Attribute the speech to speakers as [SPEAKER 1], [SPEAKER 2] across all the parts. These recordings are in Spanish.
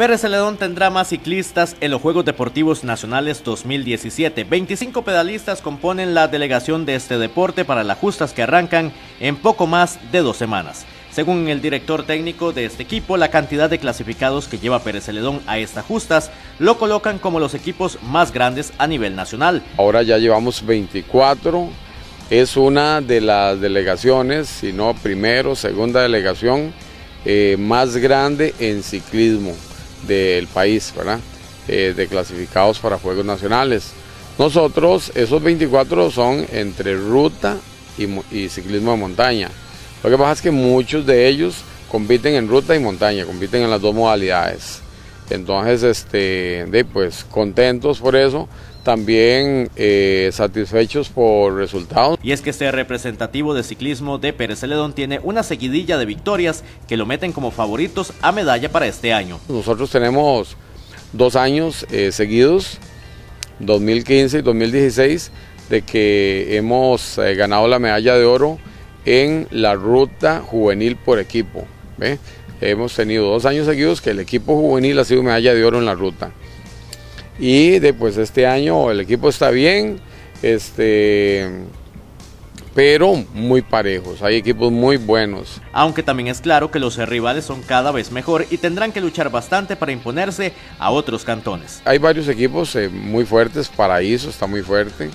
[SPEAKER 1] Pérez Celedón tendrá más ciclistas en los Juegos Deportivos Nacionales 2017. 25 pedalistas componen la delegación de este deporte para las justas que arrancan en poco más de dos semanas. Según el director técnico de este equipo, la cantidad de clasificados que lleva Pérez Celedón a estas justas lo colocan como los equipos más grandes a nivel nacional.
[SPEAKER 2] Ahora ya llevamos 24, es una de las delegaciones, si no primero, segunda delegación eh, más grande en ciclismo del país, ¿verdad? Eh, de clasificados para Juegos Nacionales. Nosotros, esos 24 son entre ruta y, ciclismo de montaña. Lo que pasa es que muchos de ellos compiten en ruta y montaña, compiten en las dos modalidades. Entonces, este, de, pues contentos por eso, también eh, satisfechos por resultados.
[SPEAKER 1] Y es que este representativo de ciclismo de Pérez Celedón tiene una seguidilla de victorias que lo meten como favoritos a medalla para este año.
[SPEAKER 2] Nosotros tenemos dos años eh, seguidos, 2015 y 2016, de que hemos eh, ganado la medalla de oro en la ruta juvenil por equipo. Hemos tenido dos años seguidos que el equipo juvenil ha sido medalla de oro en la ruta. Y después este año el equipo está bien, este, pero muy parejos, hay equipos muy buenos.
[SPEAKER 1] Aunque también es claro que los rivales son cada vez mejor y tendrán que luchar bastante para imponerse a otros cantones.
[SPEAKER 2] Hay varios equipos eh, muy fuertes, Paraíso está muy fuerte.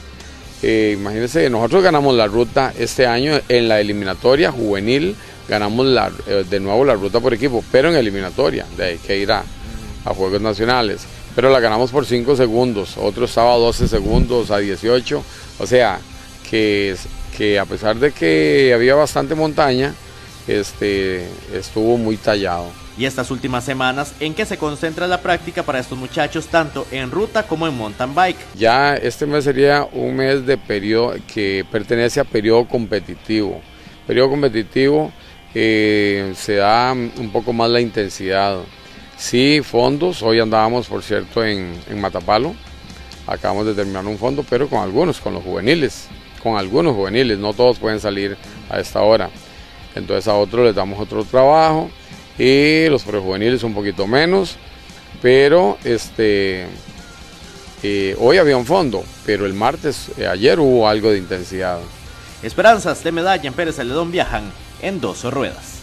[SPEAKER 2] Eh, imagínense, nosotros ganamos la ruta este año en la eliminatoria juvenil, ganamos la, eh, de nuevo la ruta por equipo, pero en eliminatoria, de ahí que ir a Juegos Nacionales pero la ganamos por 5 segundos, otro estaba a 12 segundos, a 18, o sea, que, que a pesar de que había bastante montaña, este, estuvo muy tallado.
[SPEAKER 1] Y estas últimas semanas, ¿en qué se concentra la práctica para estos muchachos, tanto en ruta como en mountain bike?
[SPEAKER 2] Ya este mes sería un mes de periodo que pertenece a periodo competitivo. Periodo competitivo eh, se da un poco más la intensidad. Sí, fondos. Hoy andábamos, por cierto, en, Matapalo. Acabamos de terminar un fondo, pero con algunos, con los juveniles. Con algunos juveniles, no todos pueden salir a esta hora. Entonces a otros les damos otro trabajo y los prejuveniles un poquito menos. Pero este eh, hoy había un fondo, pero el martes, eh, ayer hubo algo de intensidad.
[SPEAKER 1] Esperanzas de medalla en Pérez Celedón viajan en dos ruedas.